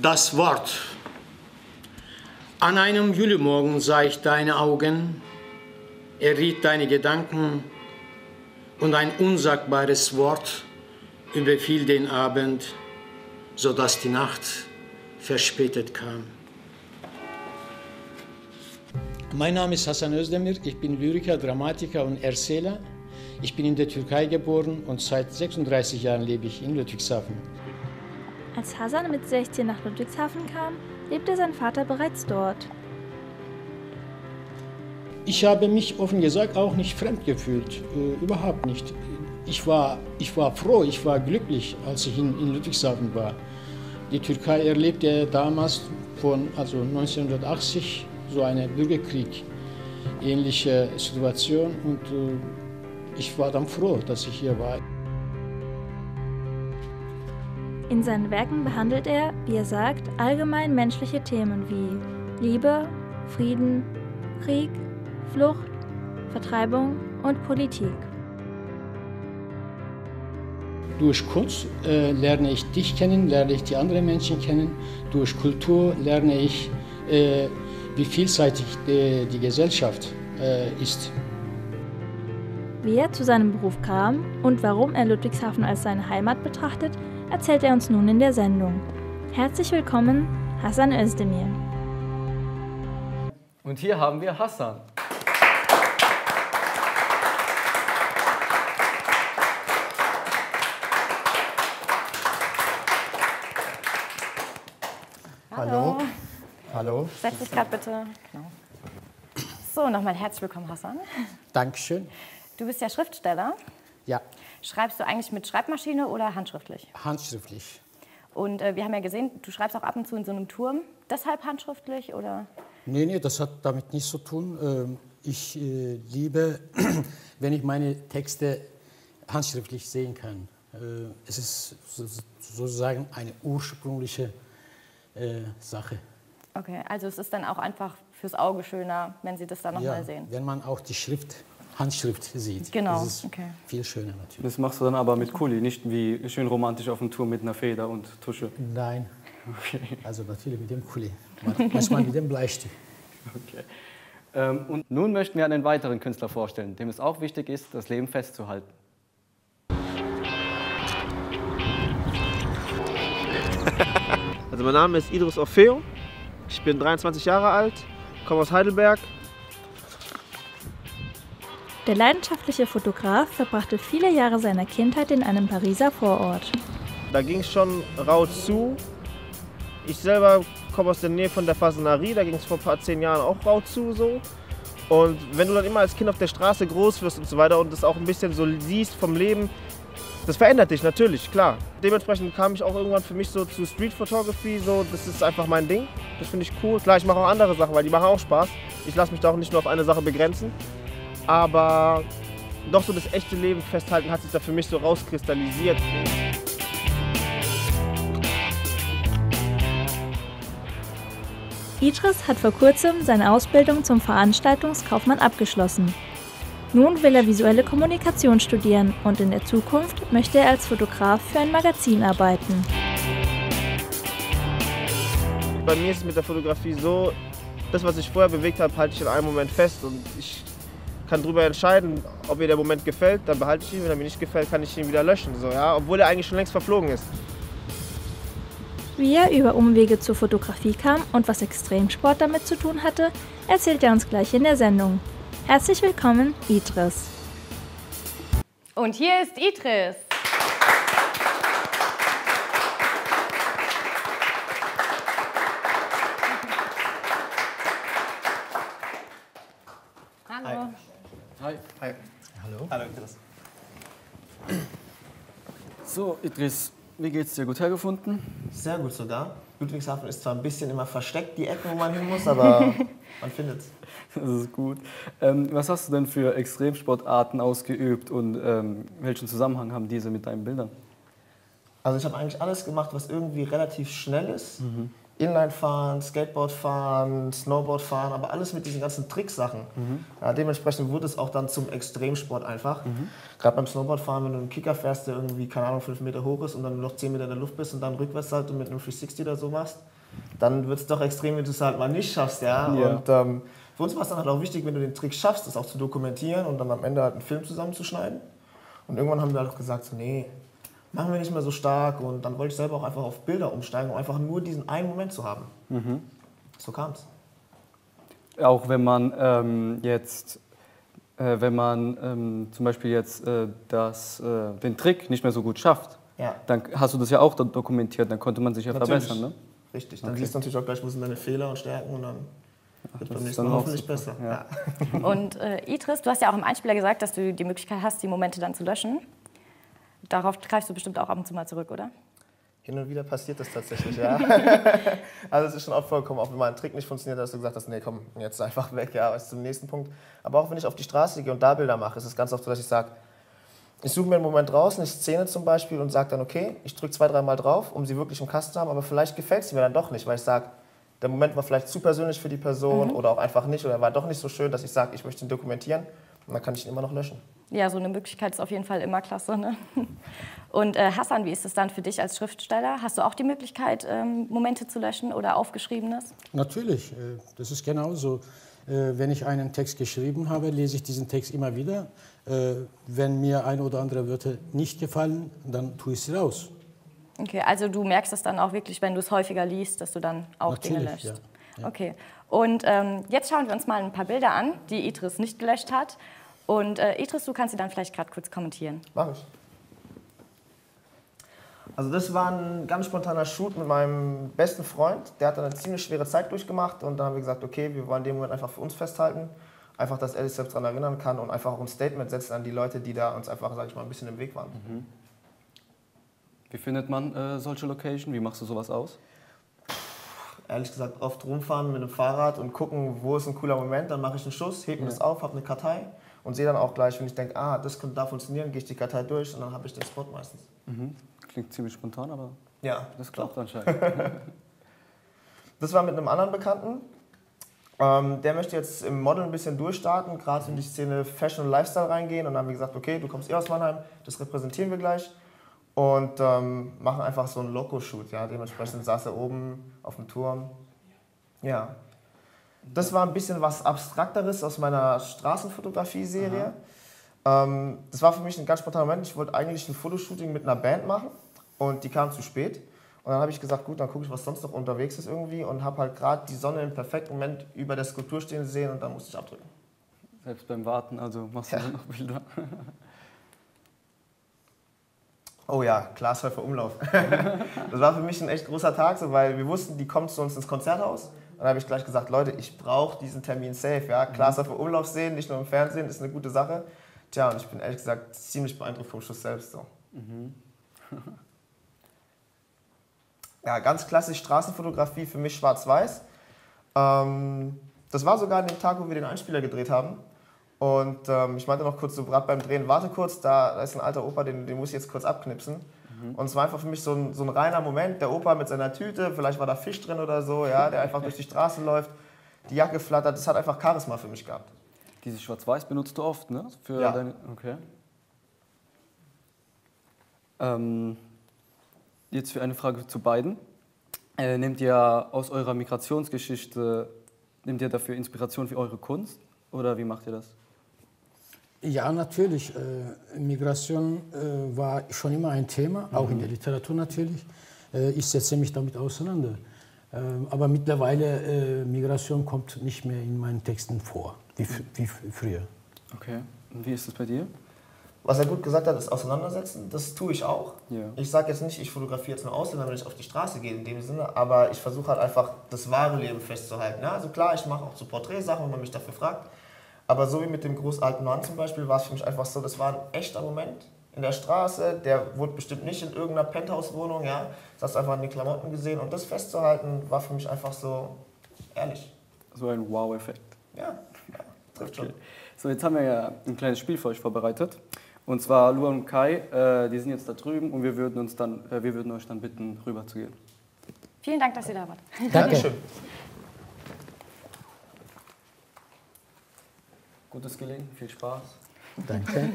Das Wort. An einem Julimorgen sah ich deine Augen, erriet deine Gedanken und ein unsagbares Wort überfiel den Abend, sodass die Nacht verspätet kam. Mein Name ist Hasan Özdemir, ich bin Lyriker, Dramatiker und Erzähler. Ich bin in der Türkei geboren und seit 36 Jahren lebe ich in Ludwigshafen. Als Hasan mit 16 nach Ludwigshafen kam, lebte sein Vater bereits dort. Ich habe mich offen gesagt auch nicht fremd gefühlt, äh, überhaupt nicht. Ich war, ich war froh, ich war glücklich, als ich in, in Ludwigshafen war. Die Türkei erlebte damals von also 1980 so eine Bürgerkrieg ähnliche Situation und äh, ich war dann froh, dass ich hier war. In seinen Werken behandelt er, wie er sagt, allgemein menschliche Themen wie Liebe, Frieden, Krieg, Flucht, Vertreibung und Politik. Durch Kunst äh, lerne ich dich kennen, lerne ich die anderen Menschen kennen. Durch Kultur lerne ich, äh, wie vielseitig die, die Gesellschaft äh, ist. Wie er zu seinem Beruf kam und warum er Ludwigshafen als seine Heimat betrachtet, erzählt er uns nun in der Sendung. Herzlich willkommen, Hassan Özdemir. Und hier haben wir Hassan. Hallo. Hallo. Setz dich gerade bitte. Genau. So, nochmal herzlich willkommen, Hassan. Dankeschön. Du bist ja Schriftsteller. Ja, Schreibst du eigentlich mit Schreibmaschine oder handschriftlich? handschriftlich. Und äh, wir haben ja gesehen, du schreibst auch ab und zu in so einem Turm. Deshalb handschriftlich oder? Nee, nee, das hat damit nichts zu tun. Ähm, Ich äh, liebe, wenn ich meine Texte handschriftlich sehen kann. Äh, Es ist so- sozusagen eine ursprüngliche äh, Sache. Okay, also es ist dann auch einfach fürs Auge schöner, wenn Sie das dann nochmal Ja, sehen. wenn man auch die Schrift, Handschrift sieht. Genau, Das ist okay. viel schöner natürlich. Das machst du dann aber mit Kuli, nicht wie schön romantisch auf dem Tour mit einer Feder und Tusche. Nein, also natürlich mit dem Kuli. Manchmal mit dem Bleistift. Okay. Ähm, und nun möchten wir einen weiteren Künstler vorstellen, dem es auch wichtig ist, das Leben festzuhalten. Also mein Name ist Idris Orfeo. Ich bin 23 Jahre alt, komme aus Heidelberg. Der leidenschaftliche Fotograf verbrachte viele Jahre seiner Kindheit in einem Pariser Vorort. Da ging es schon rau zu. Ich selber komme aus der Nähe von der Fasanerie, da ging es vor ein paar zehn Jahren auch rau zu so. Und wenn du dann immer als Kind auf der Straße groß wirst und so weiter und das auch ein bisschen so siehst vom Leben, das verändert dich natürlich, klar. Dementsprechend kam ich auch irgendwann für mich so zu Street Photography, so das ist einfach mein Ding. Das finde ich cool. Klar, ich mache auch andere Sachen, weil die machen auch Spaß. Ich lasse mich da auch nicht nur auf eine Sache begrenzen. Aber doch so das echte Leben festhalten hat sich da für mich so rauskristallisiert. Idris hat vor kurzem seine Ausbildung zum Veranstaltungskaufmann abgeschlossen. Nun will er visuelle Kommunikation studieren und in der Zukunft möchte er als Fotograf für ein Magazin arbeiten. Bei mir ist es mit der Fotografie so, das, was ich vorher bewegt habe, halte ich in einem Moment fest und ich kann darüber entscheiden, ob mir der Moment gefällt, dann behalte ich ihn, wenn er mir nicht gefällt, kann ich ihn wieder löschen, so, ja? obwohl er eigentlich schon längst verflogen ist. Wie er über Umwege zur Fotografie kam und was Extremsport damit zu tun hatte, erzählt er uns gleich in der Sendung. Herzlich willkommen, Idris. Und hier ist Idris. Hallo. Hi. Hallo. Hallo Idris. So, Idris, wie geht's dir? Gut hergefunden? Sehr gut sogar. Ludwigshafen ist zwar ein bisschen immer versteckt, die Ecken, wo man hin muss, aber man findet es. Das ist gut. Ähm, was hast du denn für Extremsportarten ausgeübt und ähm, welchen Zusammenhang haben diese mit deinen Bildern? Also ich habe eigentlich alles gemacht, was irgendwie relativ schnell ist. Inline fahren, Skateboard fahren, Snowboard fahren, aber alles mit diesen ganzen Tricksachen. Ja, dementsprechend wurde es auch dann zum Extremsport einfach. Gerade beim Snowboardfahren, wenn du einen Kicker fährst, der irgendwie, keine Ahnung, 5 Meter hoch ist und dann nur noch 10 Meter in der Luft bist und dann rückwärts halt und mit einem 360 oder so machst, dann wird es doch extrem, wenn du es halt mal nicht schaffst. Ja? Ja. Und ähm, für uns war es dann halt auch wichtig, wenn du den Trick schaffst, das auch zu dokumentieren und dann am Ende halt einen Film zusammenzuschneiden. Und irgendwann haben wir halt auch gesagt, so, nee, machen wir nicht mehr so stark. Und dann wollte ich selber auch einfach auf Bilder umsteigen, um einfach nur diesen einen Moment zu haben. So kam es. Auch wenn man ähm, jetzt, äh, wenn man ähm, zum Beispiel jetzt äh, das, äh, den Trick nicht mehr so gut schafft, Ja. dann hast du das ja auch dokumentiert, dann konnte man sich ja Natürlich. verbessern. Ne? Richtig. Dann Okay. siehst du natürlich auch gleich, wo sind deine Fehler und Stärken und dann wird das beim ist nächsten Mal hoffentlich super. besser. Ja. Ja. Und äh, Idris, du hast ja auch im Einspieler gesagt, dass du die Möglichkeit hast, die Momente dann zu löschen. Darauf greifst du bestimmt auch ab und zu mal zurück, oder? Hin und wieder passiert das tatsächlich, ja. also es ist schon oft vorgekommen, auch wenn mal ein Trick nicht funktioniert, dass du gesagt hast, nee, komm, jetzt einfach weg, ja, was zum nächsten Punkt. Aber auch wenn ich auf die Straße gehe und da Bilder mache, ist es ganz oft so, dass ich sage, ich suche mir einen Moment raus, eine Szene zum Beispiel und sage dann, okay, ich drücke zwei, dreimal drauf, um sie wirklich im Kasten zu haben, aber vielleicht gefällt sie mir dann doch nicht, weil ich sage, der Moment war vielleicht zu persönlich für die Person oder auch einfach nicht oder war doch nicht so schön, dass ich sage, ich möchte ihn dokumentieren und dann kann ich ihn immer noch löschen. Ja, so eine Möglichkeit ist auf jeden Fall immer klasse. Ne? Und äh, Hassan, wie ist es dann für dich als Schriftsteller? Hast du auch die Möglichkeit, ähm, Momente zu löschen oder Aufgeschriebenes? Natürlich, äh, das ist genauso. Äh, Wenn ich einen Text geschrieben habe, lese ich diesen Text immer wieder. Äh, Wenn mir ein oder andere Wörter nicht gefallen, dann tue ich sie raus. Okay, also du merkst es dann auch wirklich, wenn du es häufiger liest, dass du dann auch Dinge Natürlich, löscht. ja. Ja. Okay, und ähm, jetzt schauen wir uns mal ein paar Bilder an, die Idris nicht gelöscht hat. Und äh, Idris, du kannst sie dann vielleicht gerade kurz kommentieren. Mach ich. Also das war ein ganz spontaner Shoot mit meinem besten Freund. Der hat dann eine ziemlich schwere Zeit durchgemacht und dann haben wir gesagt, okay, wir wollen den Moment einfach für uns festhalten. Einfach, dass er sich selbst daran erinnern kann und einfach auch ein Statement setzen an die Leute, die da uns einfach, sag ich mal, ein bisschen im Weg waren. Wie findet man äh, solche Location? Wie machst du sowas aus? Ehrlich gesagt, oft rumfahren mit dem Fahrrad und gucken, wo ist ein cooler Moment, dann mache ich einen Schuss, hebe mir das auf, habe eine Kartei und sehe dann auch gleich, wenn ich denke, ah, das könnte da funktionieren, gehe ich die Kartei durch und dann habe ich den Spot meistens. Mhm. Klingt ziemlich spontan, aber Ja, das klappt anscheinend. Das war mit einem anderen Bekannten. Ähm, der möchte jetzt im Model ein bisschen durchstarten, gerade in die Szene Fashion und Lifestyle reingehen. Und dann haben wir gesagt, okay, du kommst eh aus Mannheim, das repräsentieren wir gleich. Und ähm, machen einfach so einen Loco-Shoot. Ja. Dementsprechend saß er oben auf dem Turm. Ja. Das war ein bisschen was Abstrakteres aus meiner Straßenfotografie-Serie. Ähm, das war für mich ein ganz spontaner Moment. Ich wollte eigentlich ein Fotoshooting mit einer Band machen und die kam zu spät. Und dann habe ich gesagt, gut, dann gucke ich, was sonst noch unterwegs ist irgendwie und habe halt gerade die Sonne im perfekten Moment über der Skulptur stehen sehen und dann musste ich abdrücken. Selbst beim Warten, also machst du Ja. dann noch Bilder. Oh ja, Glashäufer Umlauf. das war für mich ein echt großer Tag, so, weil wir wussten, die kommt zu uns ins Konzerthaus. Und dann habe ich gleich gesagt, Leute, ich brauche diesen Termin safe. Ja? Glashäufer Umlauf sehen, nicht nur im Fernsehen, ist eine gute Sache. Tja, und ich bin ehrlich gesagt ziemlich beeindruckt vom Schuss selbst. So. ja, ganz klassisch Straßenfotografie, für mich schwarz-weiß. Ähm, das war sogar an dem Tag, wo wir den Einspieler gedreht haben. Und ähm, ich meinte noch kurz so gerade beim Drehen, warte kurz, da, da ist ein alter Opa, den, den muss ich jetzt kurz abknipsen. Und es war einfach für mich so ein, so ein reiner Moment, der Opa mit seiner Tüte, vielleicht war da Fisch drin oder so, ja, der einfach durch die Straße läuft, die Jacke flattert, das hat einfach Charisma für mich gehabt. Dieses Schwarz-Weiß benutzt du oft, ne? Für Ja. deine, okay. Ähm, jetzt für eine Frage zu beiden. Äh, nehmt ihr aus eurer Migrationsgeschichte, nehmt ihr dafür Inspiration für eure Kunst? Oder wie macht ihr das? Ja, natürlich. Äh, Migration äh, war schon immer ein Thema, auch in der Literatur natürlich. Äh, ich setze mich damit auseinander. Ähm, aber mittlerweile Migration kommt nicht mehr in meinen Texten vor, wie, wie früher. Okay. Und wie ist das bei dir? Was er gut gesagt hat, ist auseinandersetzen. Das tue ich auch. Ja. Ich sage jetzt nicht, ich fotografiere jetzt nur Ausländer, wenn ich auf die Straße gehe, in dem Sinne, aber ich versuche halt einfach das wahre Leben festzuhalten. Ja, also klar, ich mache auch so Porträtsachen, wenn man mich dafür fragt. Aber so wie mit dem großalten Mann zum Beispiel, war es für mich einfach so, das war ein echter Moment in der Straße. Der wurde bestimmt nicht in irgendeiner Penthouse-Wohnung, ja. Das hast du einfach in den Klamotten gesehen. Und das festzuhalten, war für mich einfach so ehrlich. So ein Wow-Effekt. Ja, ja trifft schon. Okay. So, jetzt haben wir ja ein kleines Spiel für euch vorbereitet. Und zwar Luan und Kai, äh, die sind jetzt da drüben und wir würden, uns dann, äh, wir würden euch dann bitten, rüber zu gehen. Vielen Dank, dass ihr da wart. Danke. Dankeschön. Gutes Gelingen, viel Spaß. Danke.